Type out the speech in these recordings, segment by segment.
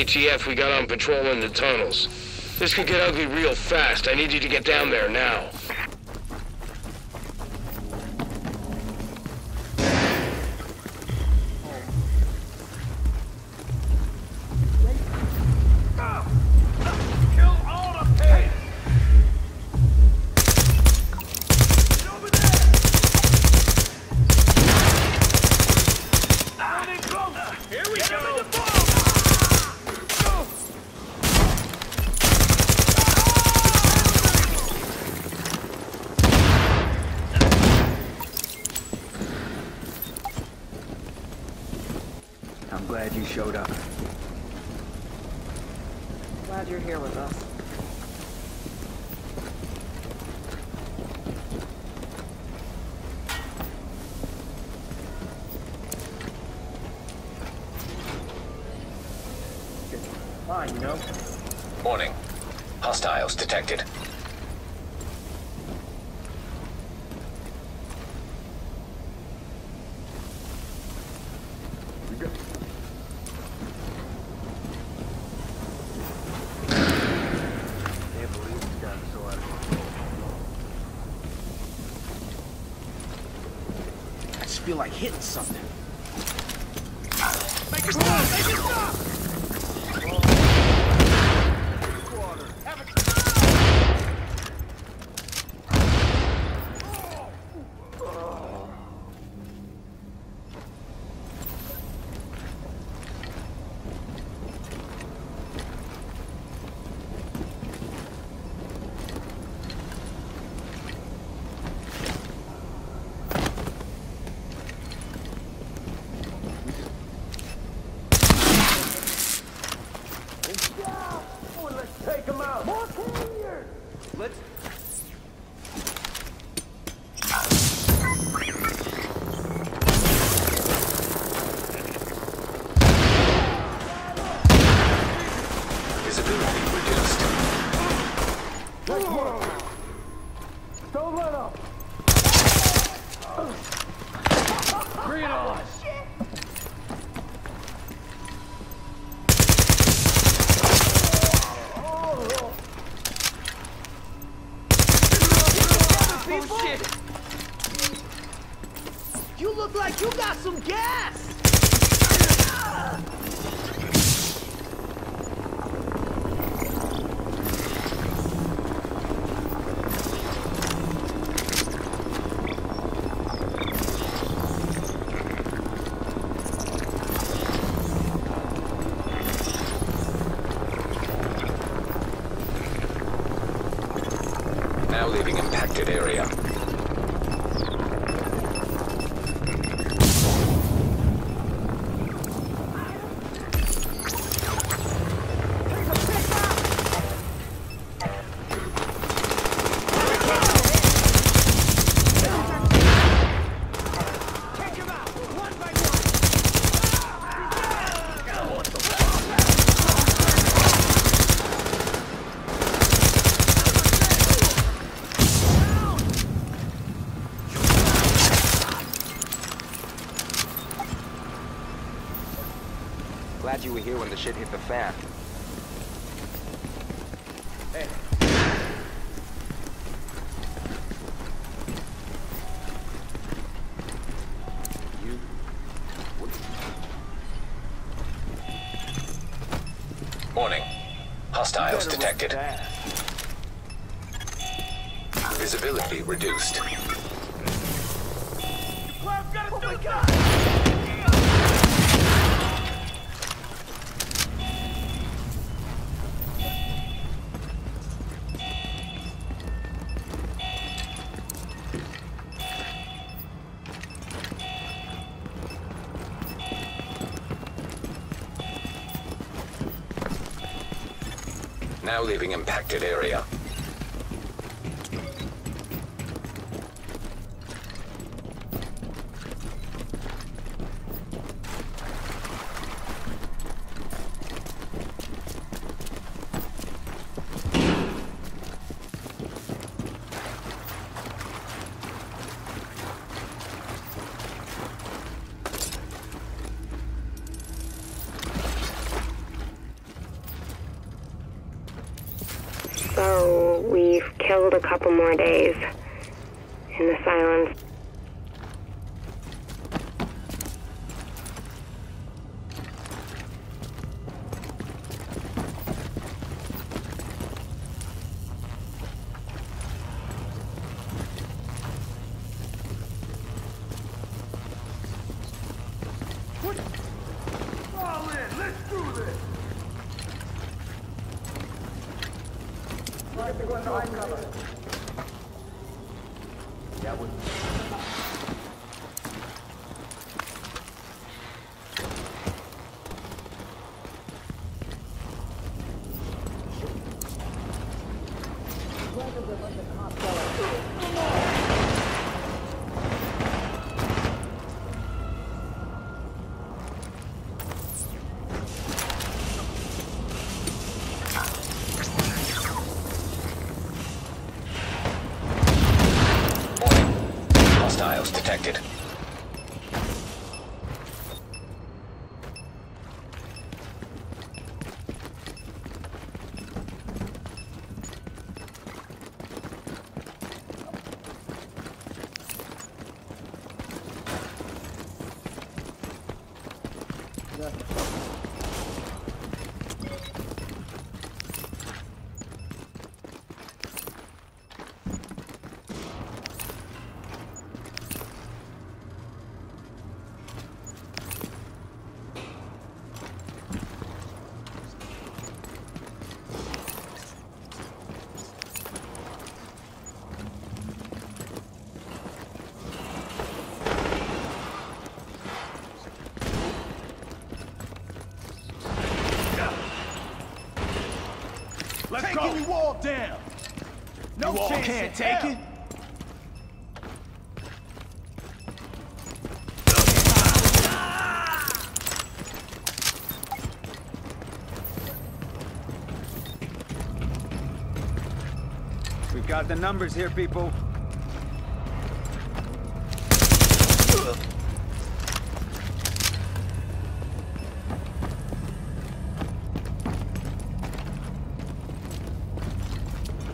JTF we got on patrol in the tunnels. This could get ugly real fast. I need you to get down there now. Feel like hitting something. Make it! Make it! Area. When the shit hit the fan. You... Warning. Hostiles detected. Now leaving impacted area. Down. No You all chance can't take hell. it? We've got the numbers here, people.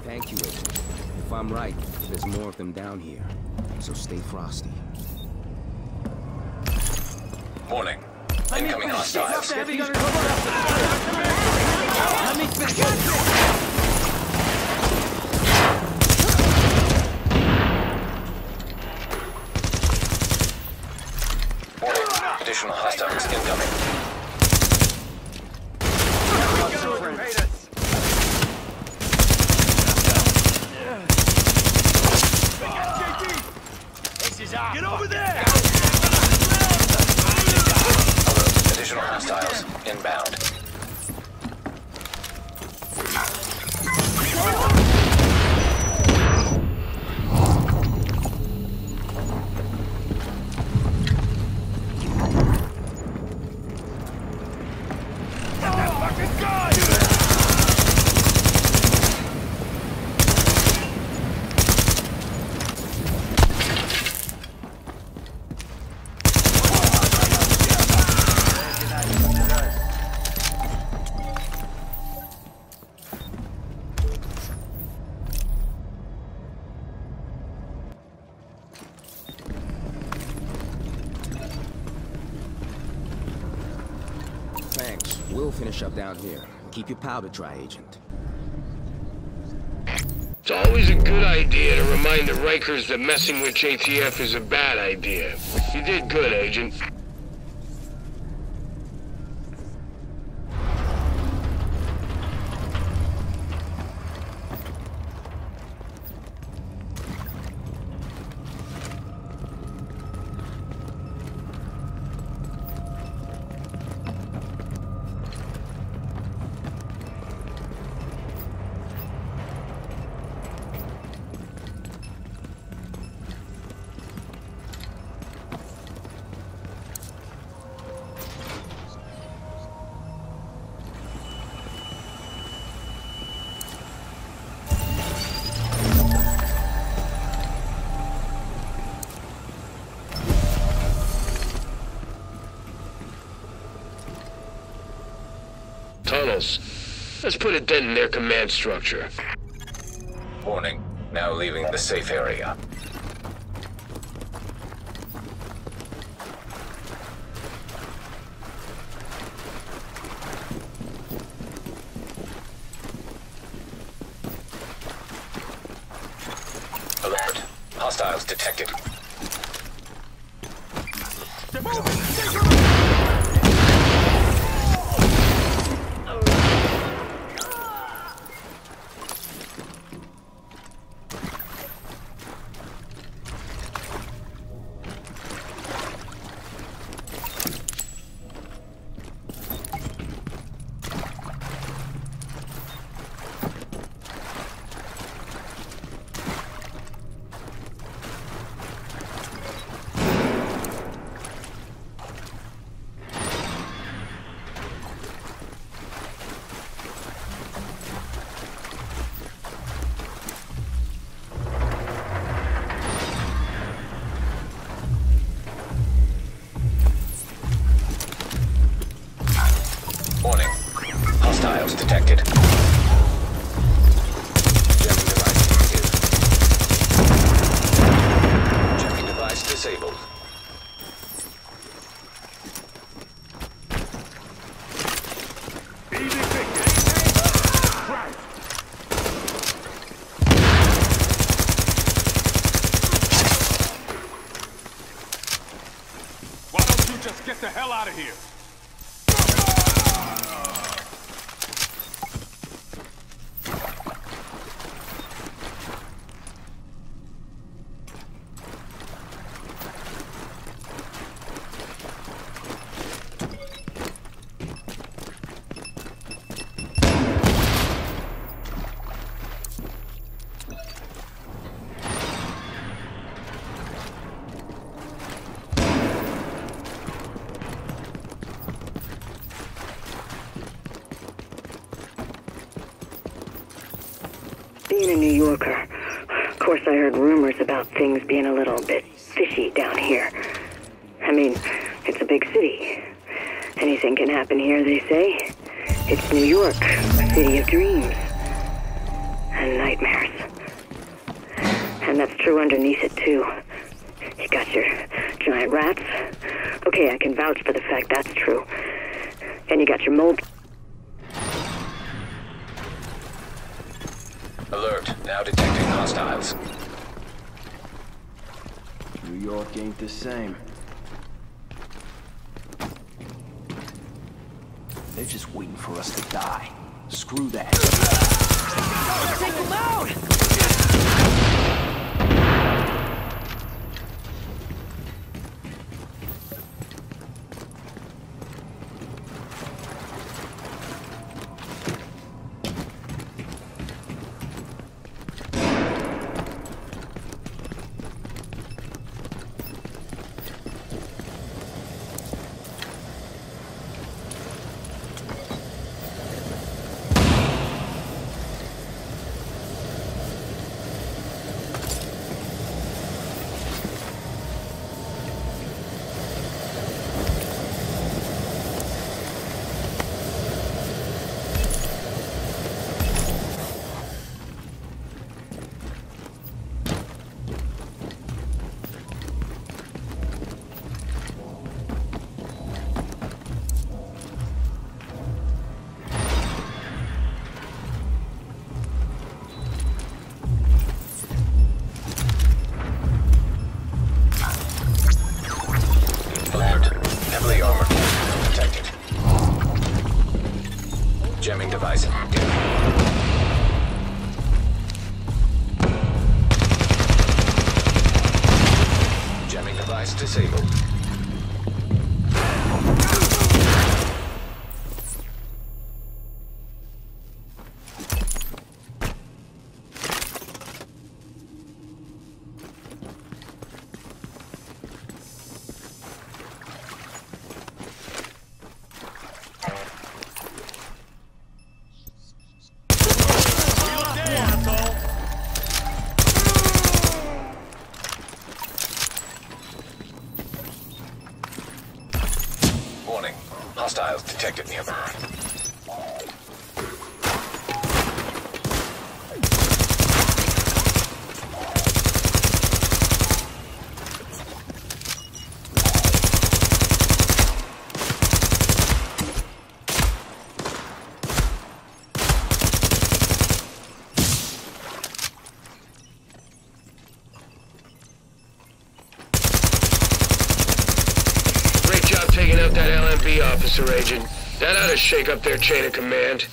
Thank you, Agent. If I'm right, there's more of them down here. So stay frosty. Warning. Incoming hostiles. Warning. Finish up down here. Keep your powder dry, Agent. It's always a good idea to remind the Rikers that messing with JTF is a bad idea. You did good, Agent. Let's put a dent in their command structure. Warning. Now leaving the safe area. I heard rumors about things being a little bit fishy down here. I mean, it's a big city. Anything can happen here, they say. It's New York, a city of dreams and nightmares. And that's true underneath it, too. You got your giant rats. Okay, I can vouch for the fact that's true. And you got your mold. Alert. Now detecting hostiles. Ain't the same. They're just waiting for us to die. Screw that. Take them out! Shake up their chain of command.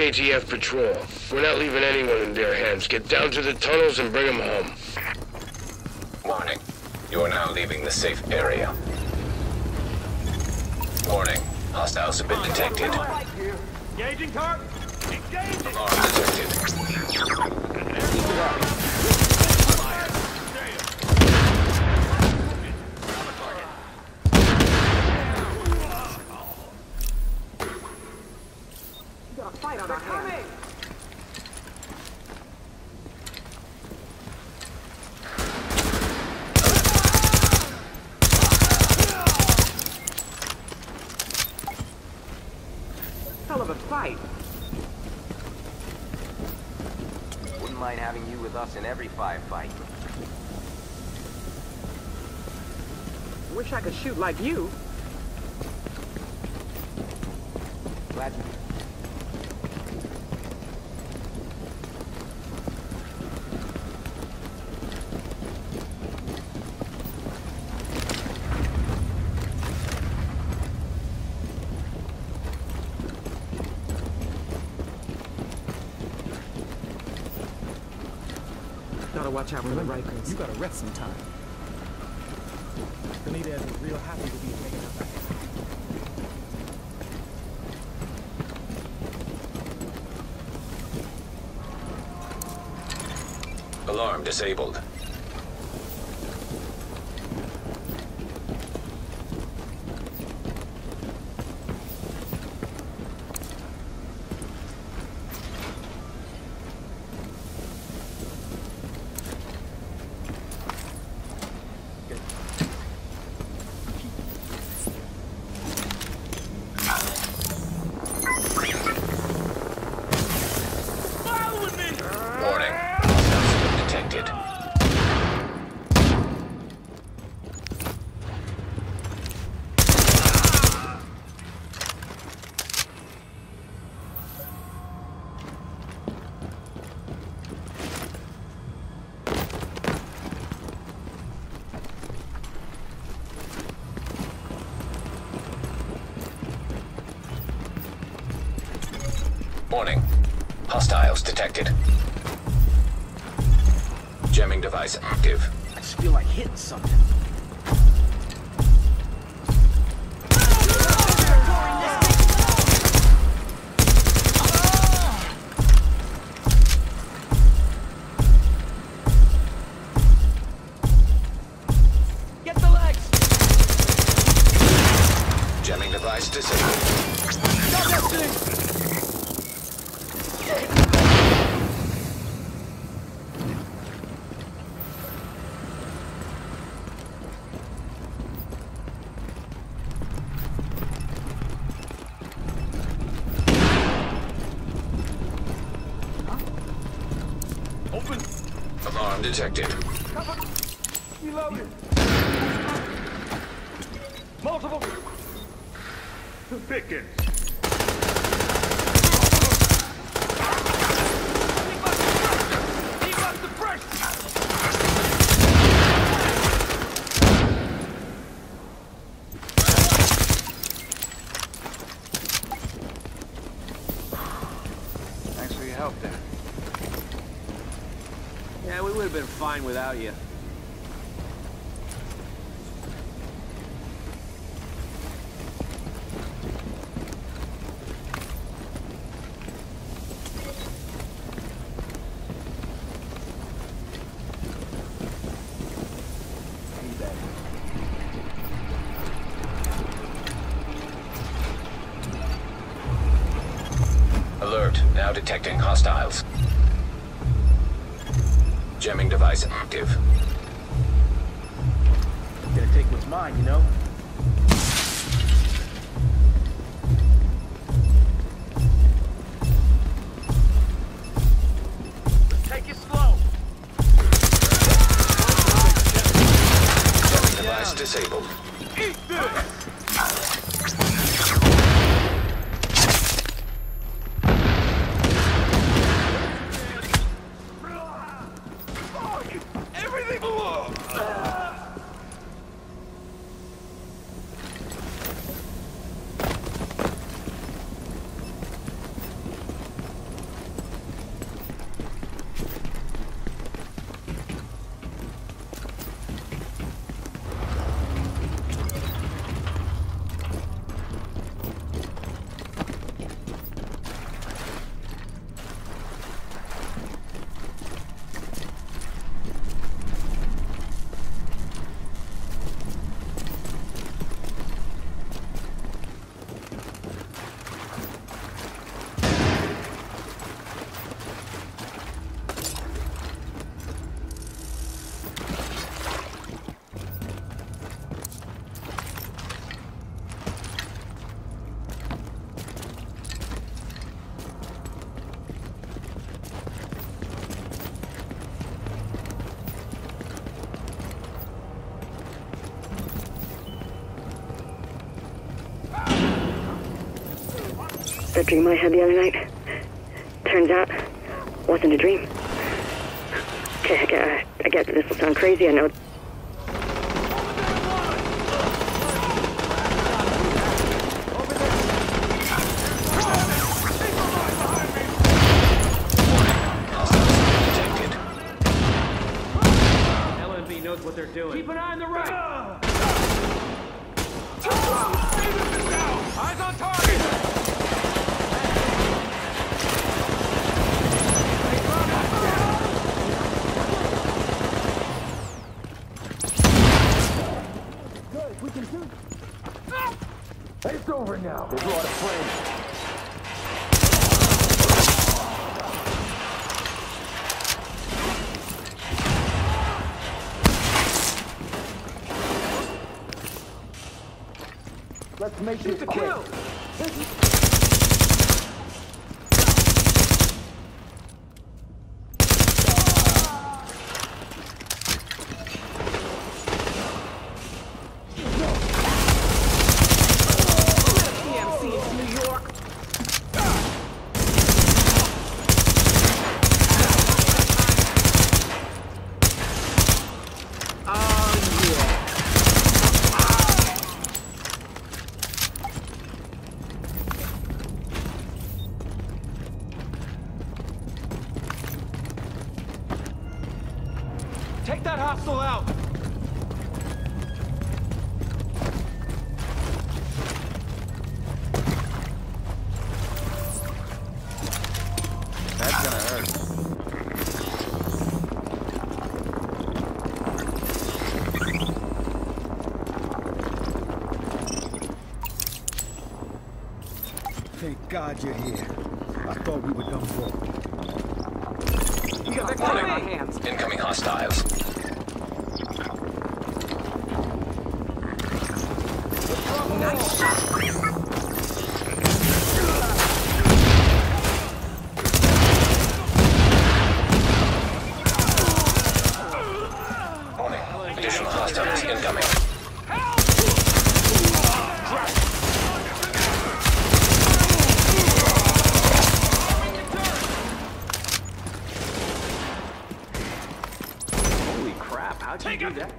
JTF patrol. We're not leaving anyone in their hands. Get down to the tunnels and bring them home. Warning. You are now leaving the safe area. Warning. Hostiles have been detected. Engaging car. Engaging. Alarm detected. Got a fight on our hands. Hell of a fight. Wouldn't mind having you with us in every firefight. Wish I could shoot like you. Glad watch out for the Rikers. You gotta rest some time. Benitez was real happy to be hanging out back. Alarm disabled. Detected. Jamming device active. I just feel like hitting something. Detected. fine without you. Alert. Now detecting hostiles. Jamming device active. Gonna take what's mine, you know? That dream I had the other night. Turns out, wasn't a dream. Okay, I get, I this will sound crazy. I know. It's over now. They brought a friend. Let's make this quick. PMC God you're here. I thought we were done for. We got that on our hands. Incoming hostiles. Nice shot. Warning. Additional hostiles incoming. Holy crap, how'd you do that?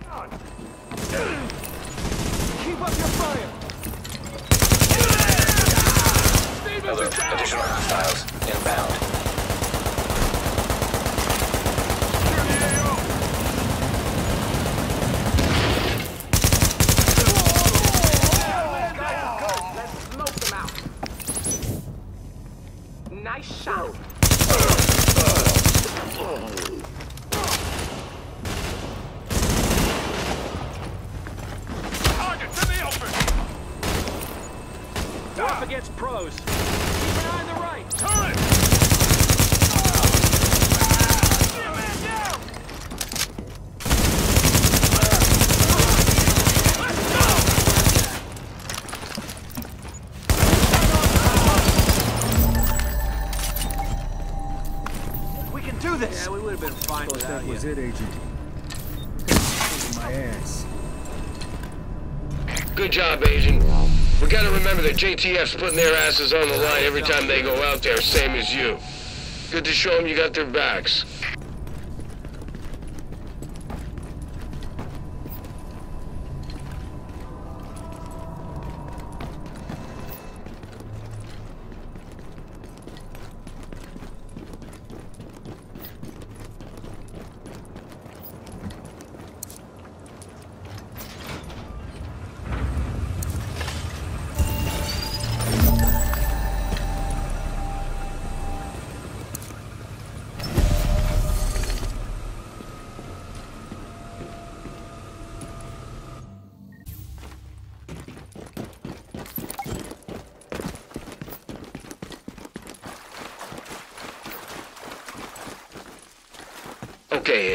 Keep up your fire. Alert. Additional hostiles inbound. Let's smoke them out. Nice shot. Targets in the open. We're up against pros. Keep an eye on the right. Turret. this. Yeah, we would have been fine Was it, Agent. My ass. Good job, Agent. We gotta remember that JTF's putting their asses on the line every time they go out there, same as you. Good to show them you got their backs.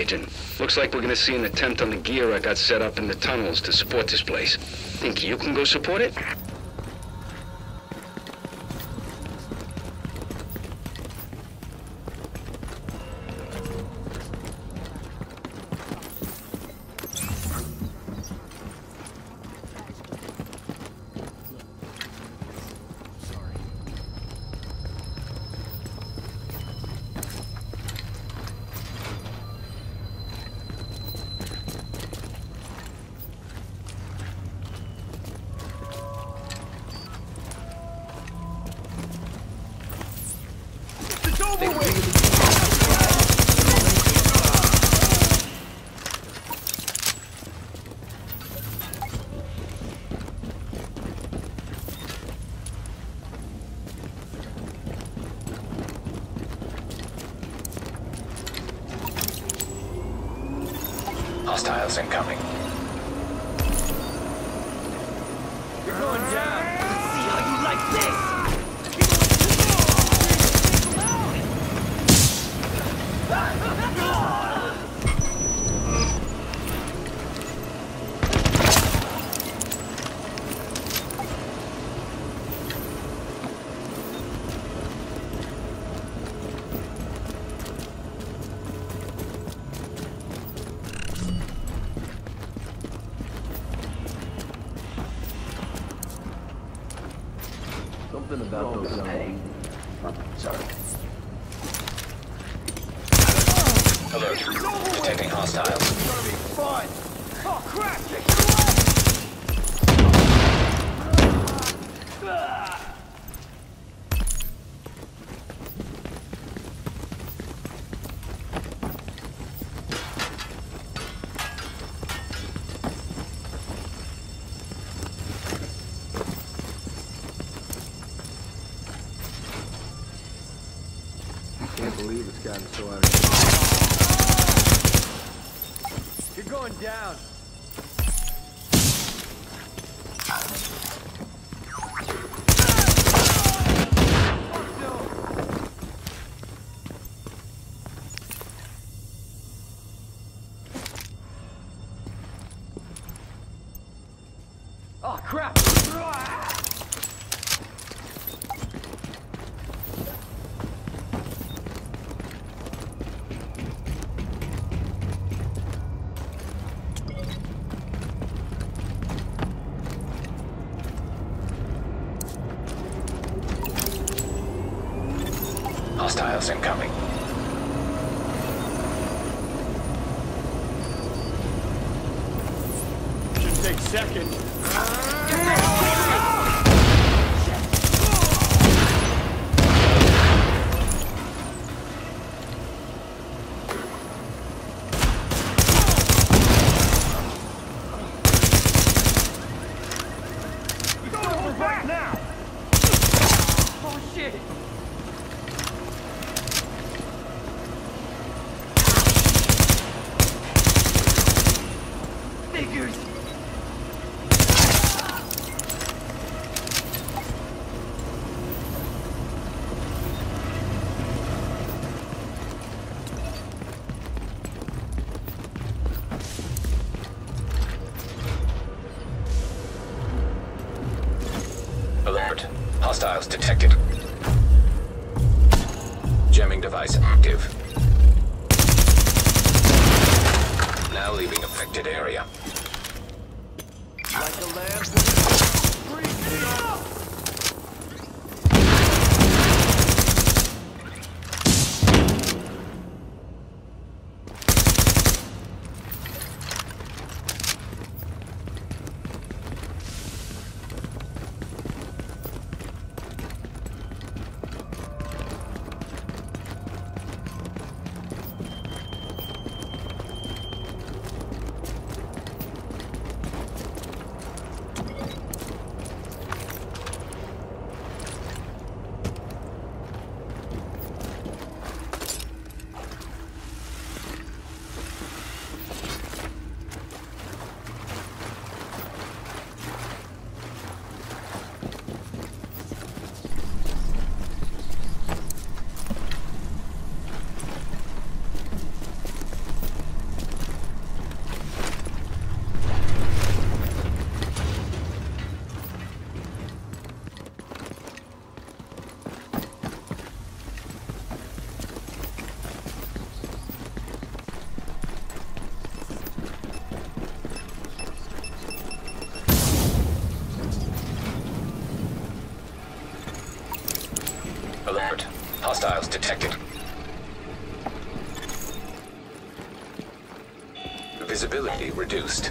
Agent. Looks like we're gonna see an attempt on the gear I got set up in the tunnels to support this place. Think you can go support it? Over with. Can't believe it's gotten so out of You're going down. Incoming. Hostiles detected. Jamming device active. Now leaving affected area. Like Hostiles detected. Visibility reduced.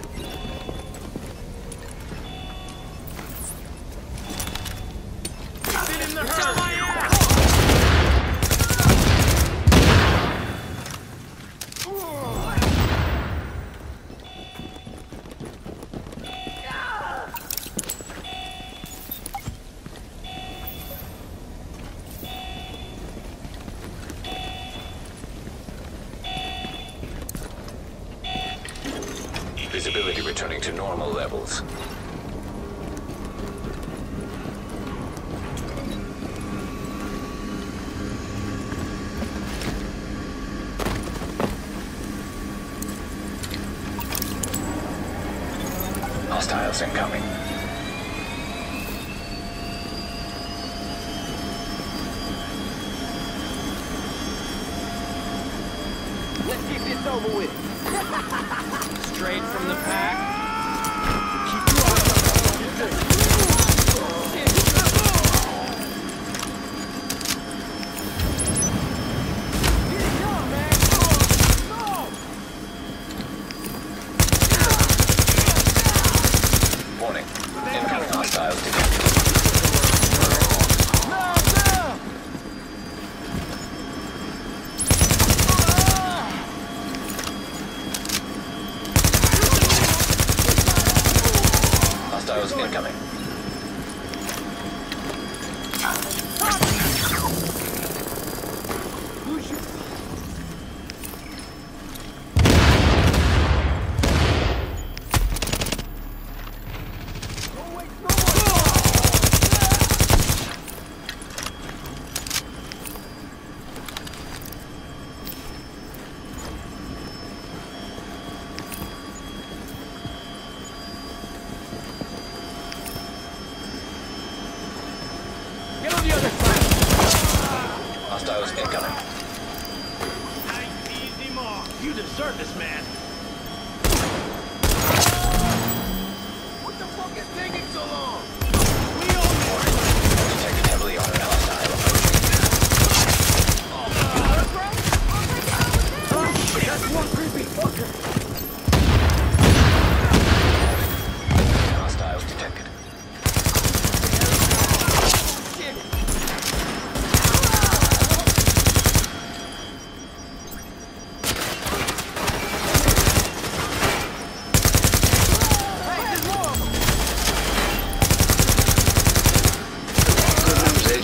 hostile together.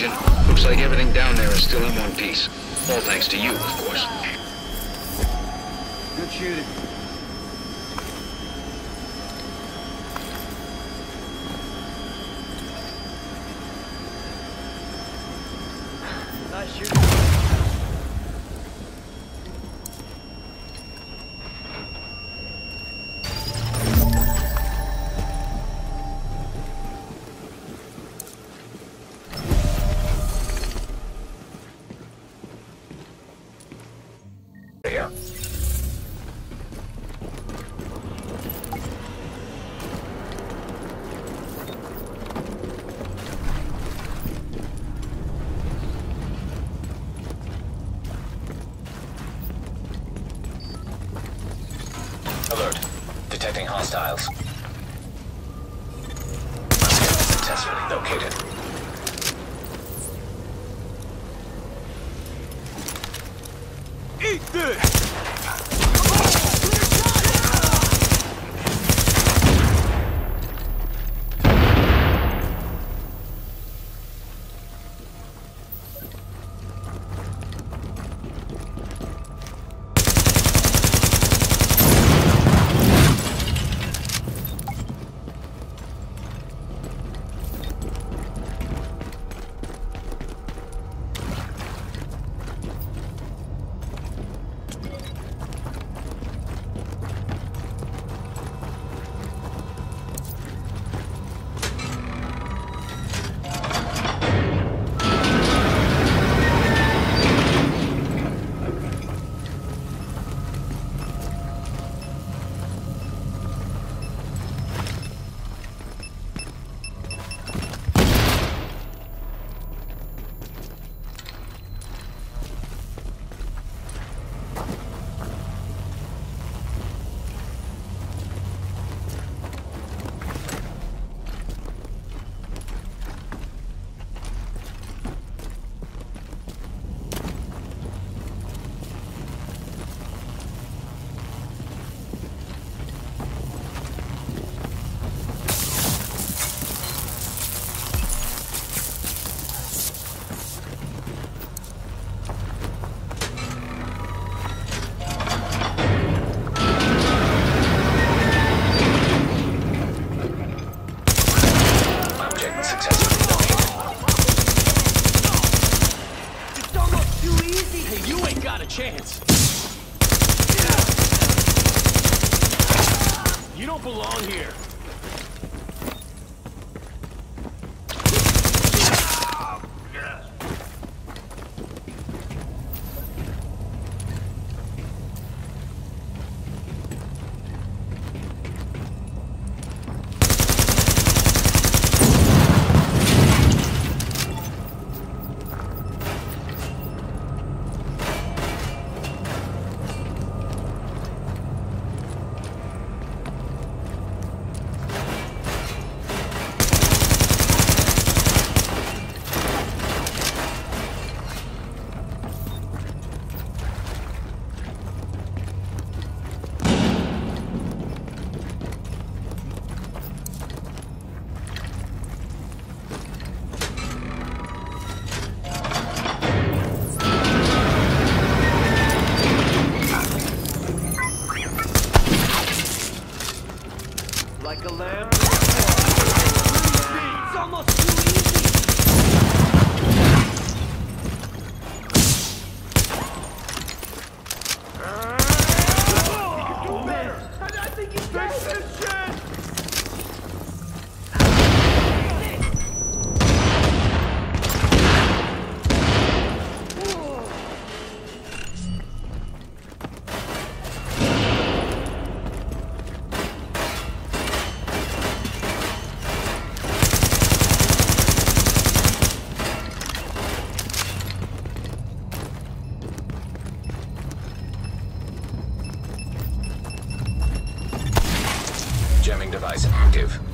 Agent. Looks like everything down there is still in one piece. All thanks to you, of course. Good shooting. Device active.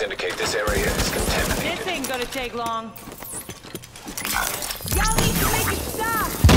Reports indicate this area is contaminated. This ain't gonna take long. Y'all need to make it stop!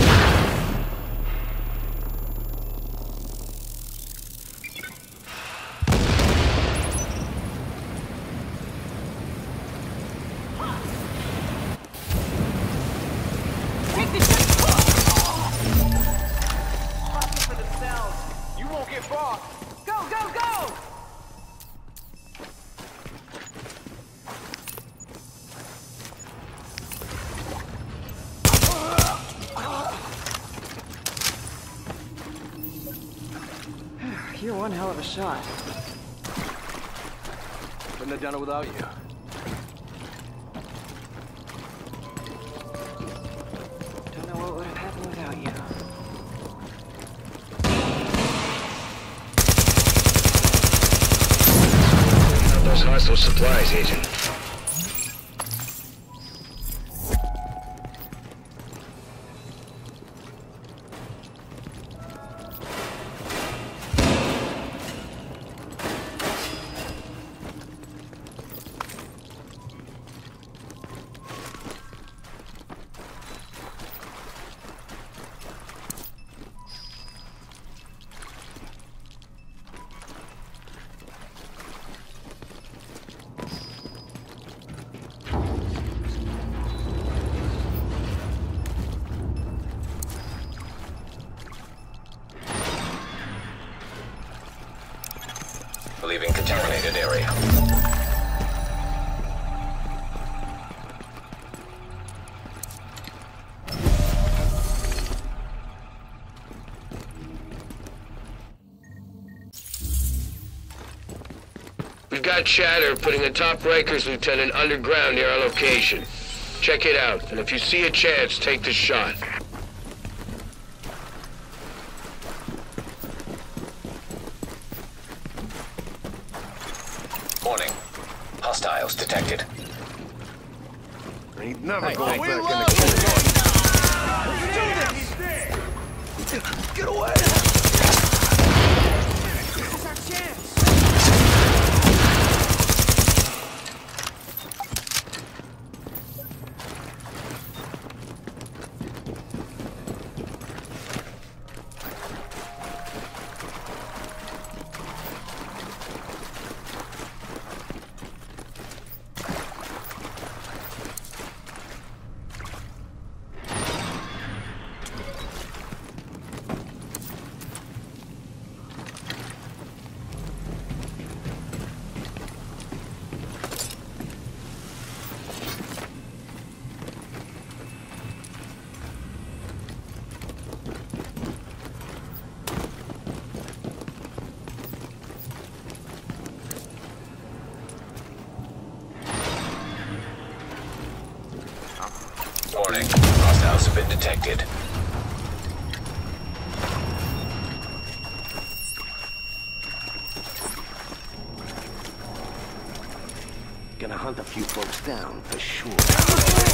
Hell of a shot. Couldn't have done it without you. Don't know what would have happened without you. Out those hostile supplies, Agent. Got chatter putting a top Rikers lieutenant underground near our location. Check it out, and if you see a chance, take the shot. Warning. Hostiles detected. Ain't never Hey, going we back in love the Get away! This is our chance. Warning. Hostiles have been detected. Gonna hunt a few folks down, for sure.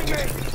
detected.